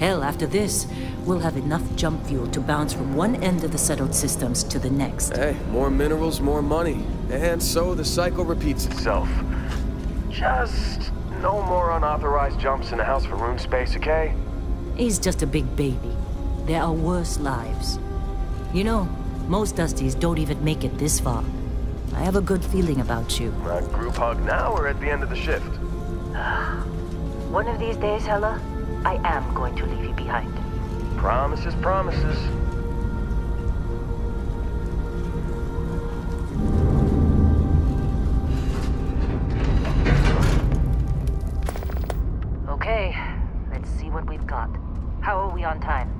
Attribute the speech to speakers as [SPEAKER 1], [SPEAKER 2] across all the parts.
[SPEAKER 1] Hell, after this, we'll have enough jump fuel to bounce from one end of the settled systems to the next.
[SPEAKER 2] Hey, more minerals, more money. And so the cycle repeats itself. Just no more unauthorized jumps in the house for room space, okay?
[SPEAKER 1] He's just a big baby. There are worse lives. You know, most Dusties don't even make it this far. I have a good feeling about you.
[SPEAKER 2] Uh, group hug now or at the end of the shift?
[SPEAKER 1] One of these days, Heller, I am going to leave you behind.
[SPEAKER 2] Promises, promises.
[SPEAKER 1] Okay, let's see what we've got. How are we on time?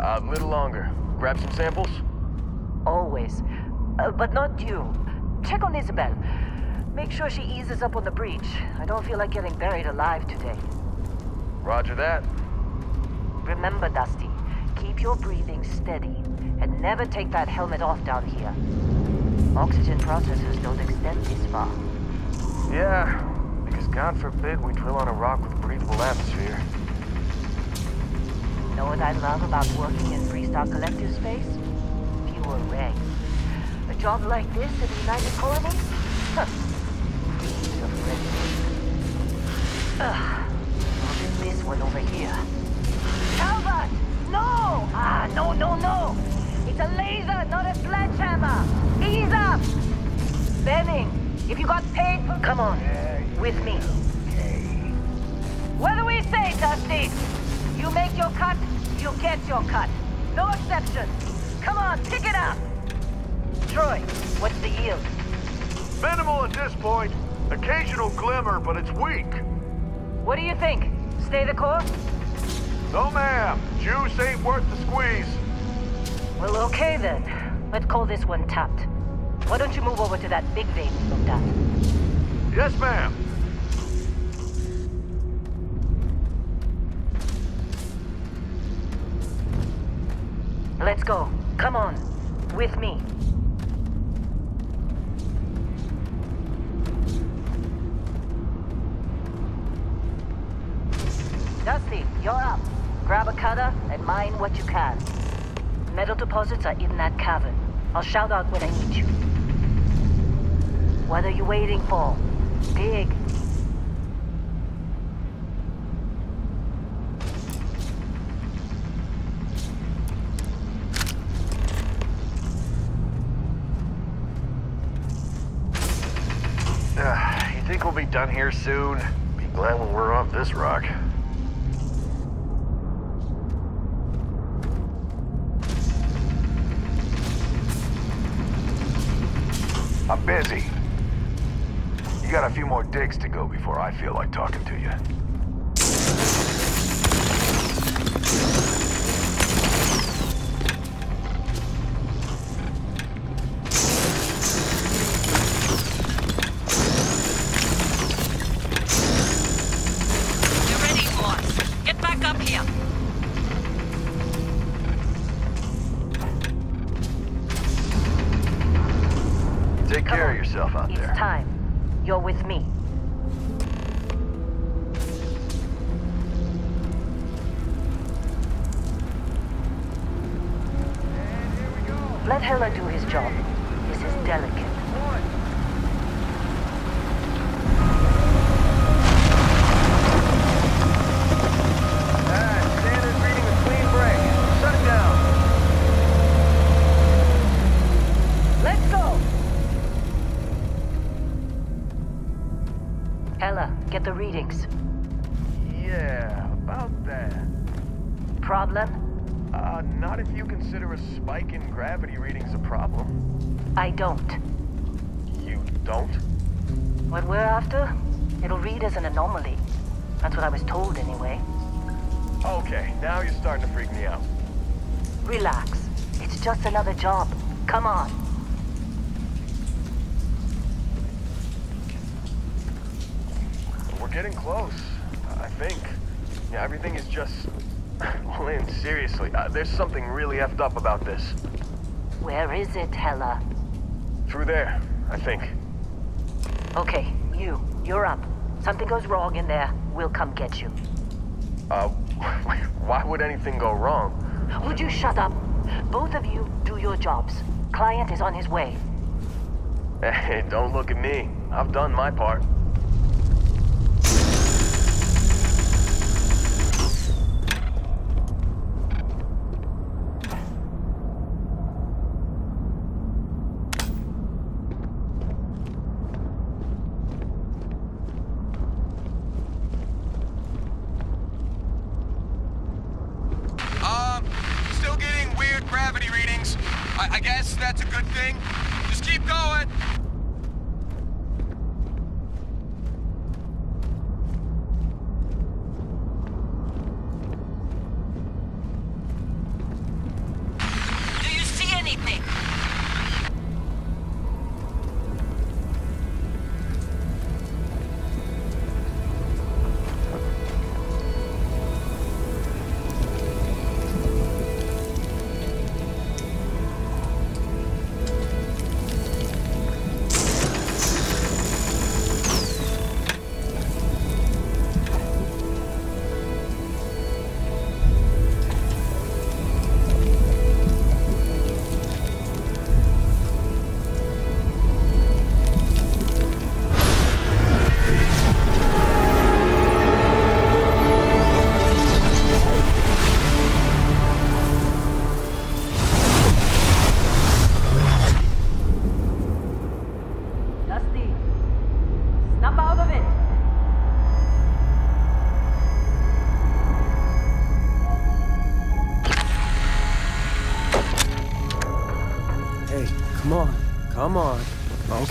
[SPEAKER 2] A little longer. Grab some samples?
[SPEAKER 1] Always. Uh, but not you. Check on Isabel. Make sure she eases up on the breach. I don't feel like getting buried alive today.
[SPEAKER 2] Roger that.
[SPEAKER 1] Remember, Dusty, keep your breathing steady and never take that helmet off down here. Oxygen processors don't extend this far.
[SPEAKER 2] Yeah, because God forbid we drill on a rock with a breathable atmosphere.
[SPEAKER 1] Know what I love about working in Freestar Collective space? Fewer regs. A job like this in the United Colonies? Huh. Piece of red tape. Ugh. This one over here. Talbot! No! Ah, no, no, no! It's a laser, not a sledgehammer! Ease up! Benning, if you got paid for... Come on, with me. What do we say, Dusty? You make your cut, you get your cut. No exceptions. Come on, pick it up! Troy, what's the yield?
[SPEAKER 3] Minimal at this point. Occasional glimmer, but it's weak.
[SPEAKER 1] What do you think? Stay the course?
[SPEAKER 3] No, ma'am. Juice ain't worth the squeeze.
[SPEAKER 1] Well, okay then. Let's call this one tapped. Why don't you move over to that big vein we looked at?
[SPEAKER 3] Yes, ma'am.
[SPEAKER 1] Let's go. Come on. With me. You're up. Grab a cutter and mine what you can. Metal deposits are in that cavern. I'll shout out when I need you. What are you waiting for? Dig.
[SPEAKER 3] Uh, you think we'll be done here soon? Be glad when we're off this rock. I'm busy. You got a few more digs to go before I feel like talking to you.
[SPEAKER 1] Readings.
[SPEAKER 2] Yeah, about that.
[SPEAKER 1] Problem?
[SPEAKER 2] Uh, not if you consider a spike in gravity readings a problem.
[SPEAKER 1] I don't.
[SPEAKER 2] You don't?
[SPEAKER 1] What we're after? It'll read as an anomaly. That's what I was told anyway.
[SPEAKER 2] Okay, now you're starting to freak me out.
[SPEAKER 1] Relax. It's just another job. Come on.
[SPEAKER 2] Getting close, I think. Yeah, everything is just... Lin, seriously, uh, there's something really effed up about this.
[SPEAKER 1] Where is it, Heller?
[SPEAKER 2] Through there, I think.
[SPEAKER 1] Okay, you. You're up. Something goes wrong in there, we'll come get you.
[SPEAKER 2] Uh, why would anything go wrong?
[SPEAKER 1] Would you shut up? Both of you do your jobs. Client is on his way.
[SPEAKER 2] Hey, don't look at me. I've done my part.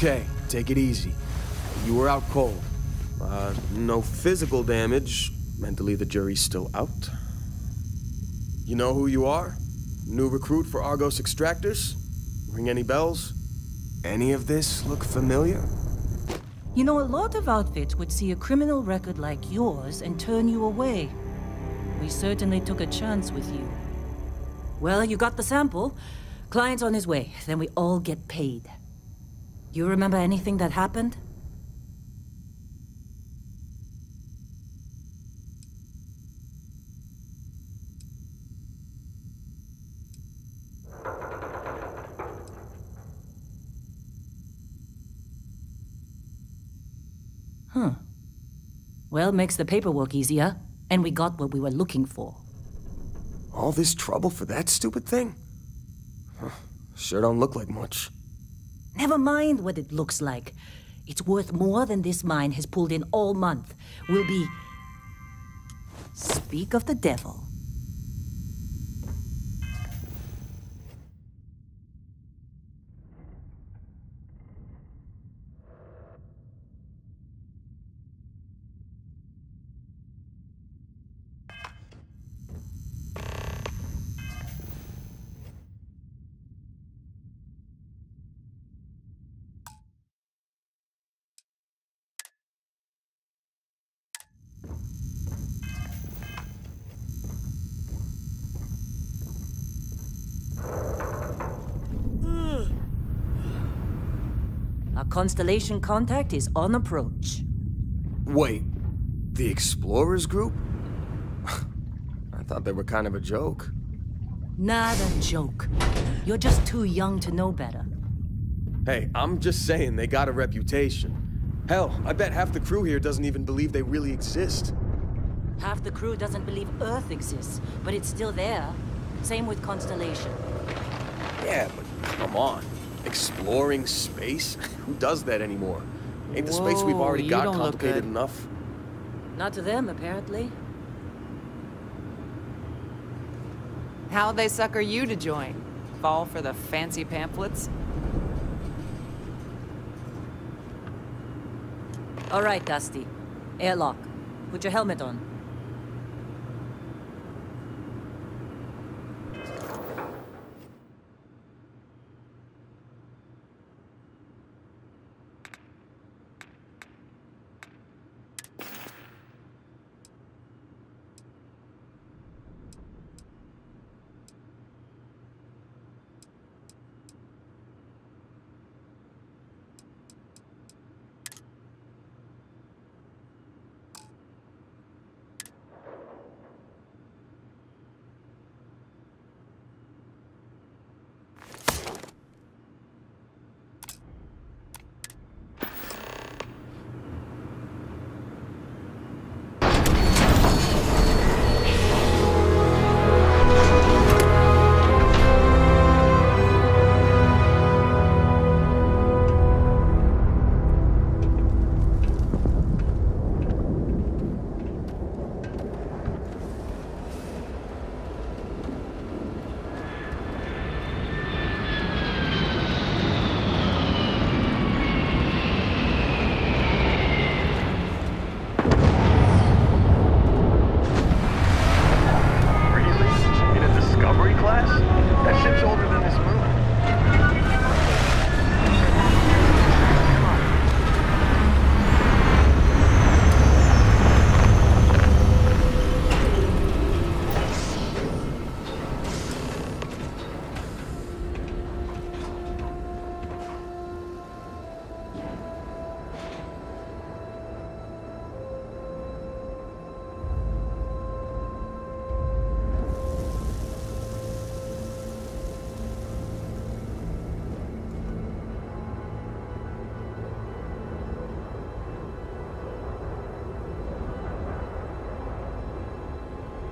[SPEAKER 2] Okay, take it easy. You were out cold. Uh, no physical damage. Mentally, the jury's still out. You know who you are? New recruit for Argos Extractors? Ring any bells? Any of this look familiar?
[SPEAKER 4] You know, a lot of outfits would see a criminal record like yours and turn you away. We certainly took a chance with you. Well, you got the sample. Client's on his way. Then we all get paid. You remember anything that happened? Huh. Well, makes the paperwork easier, and we got what we were looking for.
[SPEAKER 2] All this trouble for that stupid thing? Huh, Sure don't look like much.
[SPEAKER 4] Never mind what it looks like. It's worth more than this mine has pulled in all month. We'll be. Speak of the devil. Our constellation contact is on approach.
[SPEAKER 2] Wait, the Explorers group? I thought they were kind of a joke.
[SPEAKER 4] Not a joke. You're just too young to know better.
[SPEAKER 2] Hey, I'm just saying they got a reputation. Hell, I bet half the crew here doesn't even believe they really exist.
[SPEAKER 4] Half the crew doesn't believe Earth exists, but it's still there. Same with Constellation.
[SPEAKER 2] Yeah, but come on. Exploring space? Who does that anymore? Ain't the space we've already got complicated enough?
[SPEAKER 4] Not to them, apparently.
[SPEAKER 5] How'd they sucker you to join? Fall for the fancy pamphlets?
[SPEAKER 4] All right, Dusty. Airlock. Put your helmet on.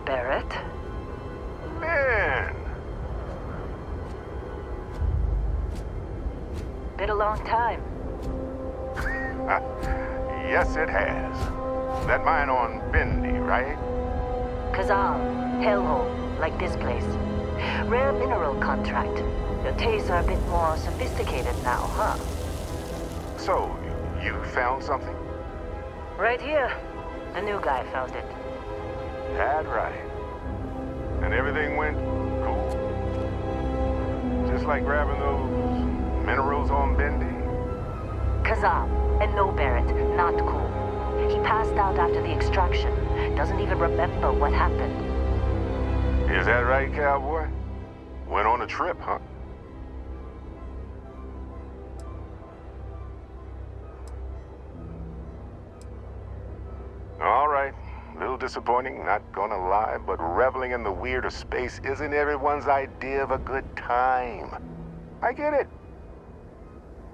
[SPEAKER 1] Barrett?
[SPEAKER 3] Man!
[SPEAKER 1] Been a long time.
[SPEAKER 3] yes, it has. That mine on Bendy, right?
[SPEAKER 1] Kazal, hellhole, like this place. Rare mineral contract. Your tastes are a bit more sophisticated now, huh?
[SPEAKER 3] So, you found something?
[SPEAKER 1] Right here. The new guy found it.
[SPEAKER 3] That right. And everything went cool? Just like grabbing those minerals on Bendy?
[SPEAKER 1] Kazal, and no Barrett, not cool. He passed out after the extraction. Doesn't even remember what happened.
[SPEAKER 3] Is that right, cowboy? Went on a trip, huh? Disappointing, not gonna lie, but reveling in the weird of space isn't everyone's idea of a good time. I get it.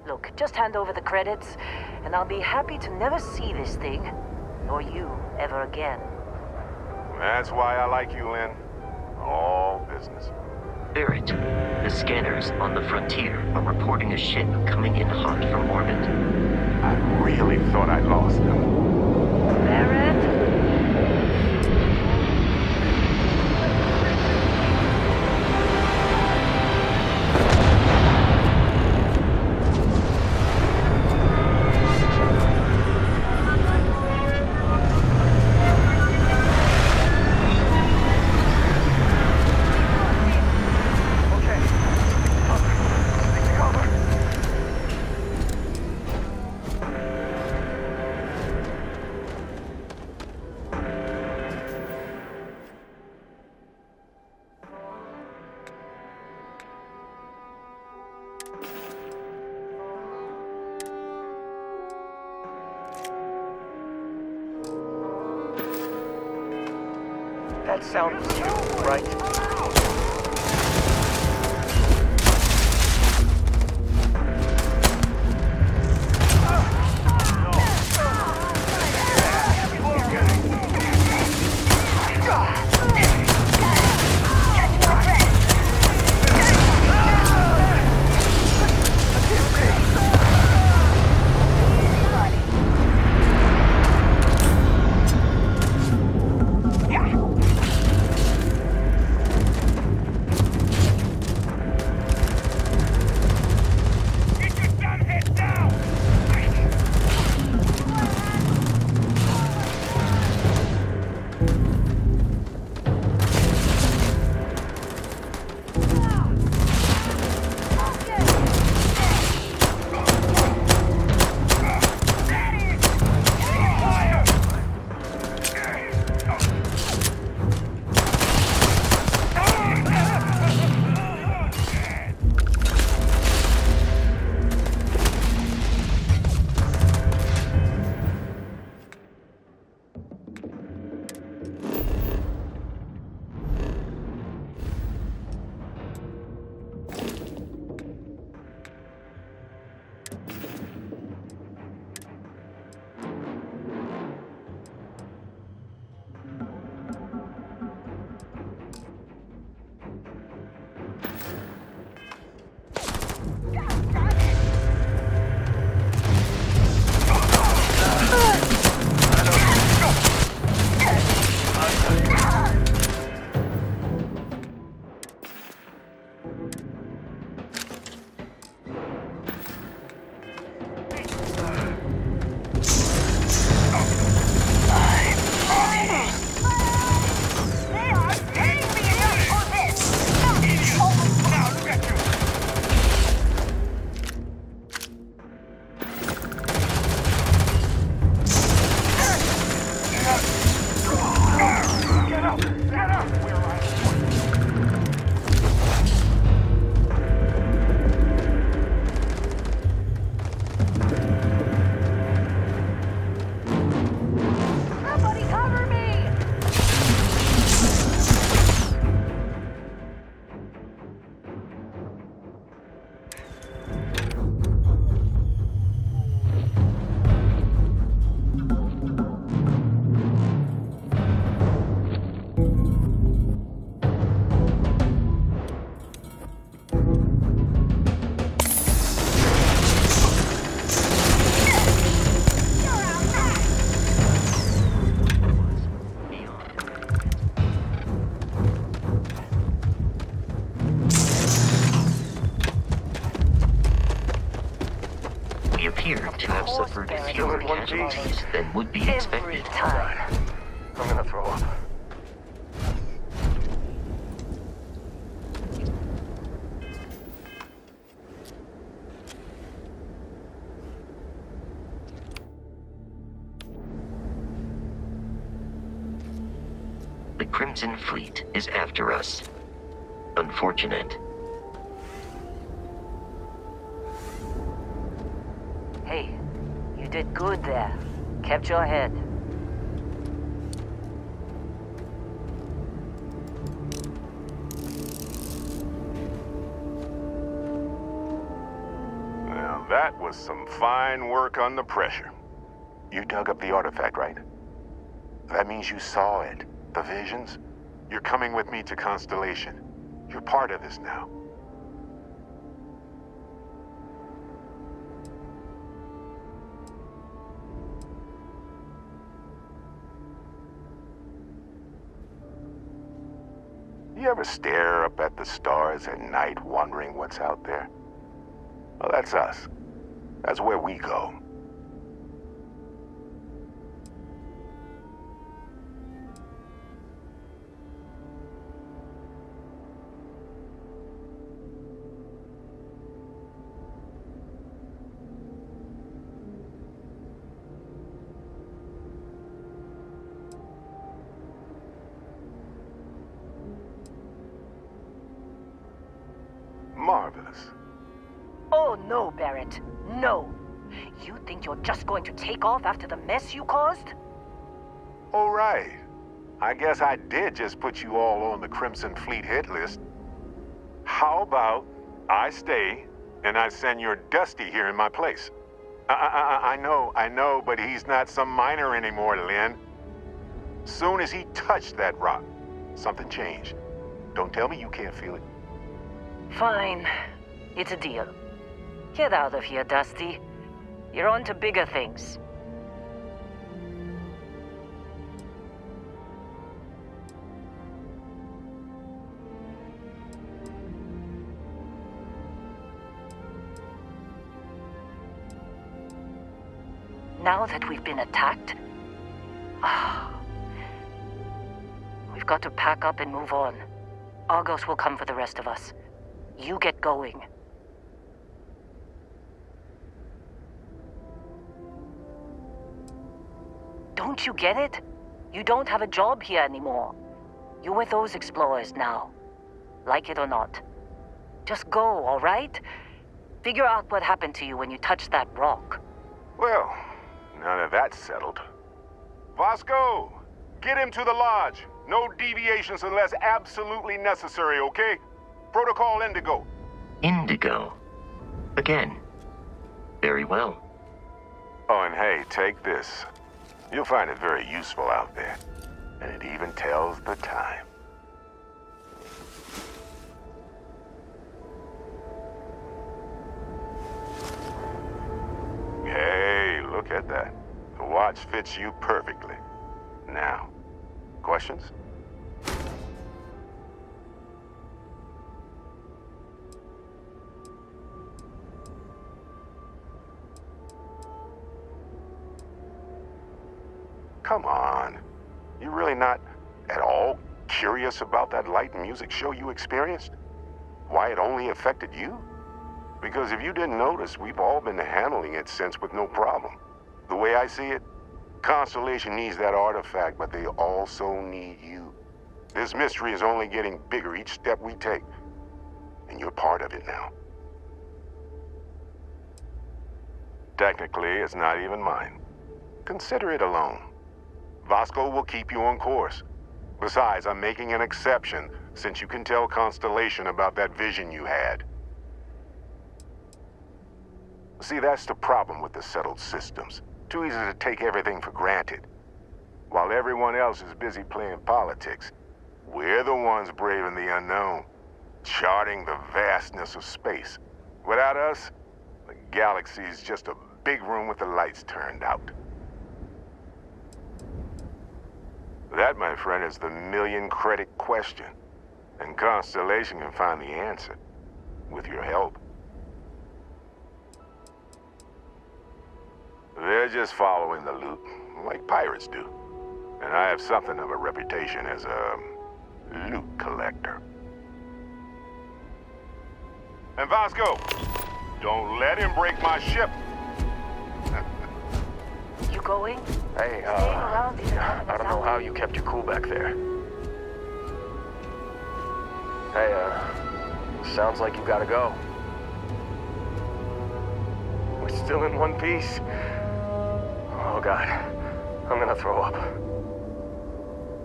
[SPEAKER 1] Look, just hand over the credits, and I'll be happy to never see this thing, or you, ever again.
[SPEAKER 3] That's why I like you, Lin. All business.
[SPEAKER 6] Barrett, the scanners on the frontier are reporting a ship coming in hot from orbit.
[SPEAKER 3] I really thought I'd lost them. Sound was right?
[SPEAKER 6] The Crimson Fleet is after us. Unfortunate.
[SPEAKER 1] Hey, you did good there. Kept your head.
[SPEAKER 3] Now, that was some fine work under pressure. You dug up the artifact, right? That means you saw it. The visions? You're coming with me to Constellation. You're part of this now. You ever stare up at the stars at night wondering what's out there? Well, that's us. That's where we go.
[SPEAKER 1] Just going to take off after the mess you caused?
[SPEAKER 3] All right. I guess I did just put you all on the Crimson Fleet hit list. How about I stay and I send your Dusty here in my place? I, I, I- I know, I know, but he's not some miner anymore, Lin. Soon as he touched that rock, something changed. Don't tell me you can't feel it.
[SPEAKER 1] Fine. It's a deal. Get out of here, Dusty. You're on to bigger things. Now that we've been attacked, ah, we've got to pack up and move on. Argos will come for the rest of us. You get going. Don't you get it? You don't have a job here anymore. You're with those explorers now. Like it or not. Just go, alright? Figure out what happened to you when you touched that rock.
[SPEAKER 3] Well, none of that's settled. Vasco, get him to the lodge. No deviations unless absolutely necessary, okay? Protocol Indigo.
[SPEAKER 6] Indigo. Again. Very well.
[SPEAKER 3] Oh, and hey, take this. You'll find it very useful out there. And it even tells the time. Hey, look at that. The watch fits you perfectly. Now, questions? Curious about that light music show you experienced? Why it only affected you? Because if you didn't notice, we've all been handling it since with no problem. The way I see it, Constellation needs that artifact, but they also need you. This mystery is only getting bigger each step we take. And you're part of it now. Technically, it's not even mine. Consider it alone. Vasco will keep you on course. Besides, I'm making an exception since you can tell Constellation about that vision you had. See, that's the problem with the settled systems. Too easy to take everything for granted. While everyone else is busy playing politics, we're the ones braving the unknown, charting the vastness of space. Without us, the galaxy is just a big room with the lights turned out. That, my friend, is the million credit question. And Constellation can find the answer. With your help. They're just following the loot, like pirates do. And I have something of a reputation as a loot collector. And Vasco, don't let him break my ship.
[SPEAKER 1] Going?
[SPEAKER 2] Hey, uh, I don't know how you kept your cool back there. Hey, uh, sounds like you gotta go. We're still in one piece. Oh, God. I'm gonna throw up.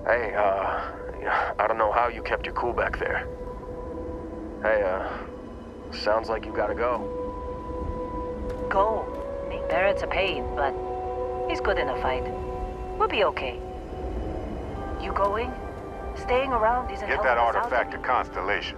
[SPEAKER 2] Hey, uh, I don't know how you kept your cool back there. Hey, uh, sounds like you gotta go.
[SPEAKER 1] Go. Make Barrett's a pain, but he's good in a fight. We'll be okay. You going? Staying around isn't
[SPEAKER 3] Get that artifact to. Constellation.